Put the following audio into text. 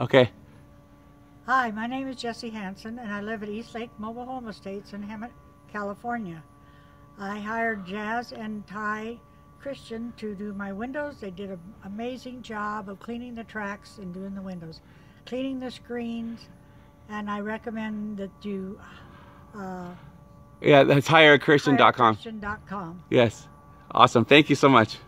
Okay. Hi, my name is Jesse Hanson, and I live at East Lake Mobile Home Estates in Hemet, California. I hired Jazz and Ty Christian to do my windows. They did an amazing job of cleaning the tracks and doing the windows, cleaning the screens, and I recommend that you uh, Yeah, that's hirechristian.com. hirechristian.com. Yes. Awesome. Thank you so much.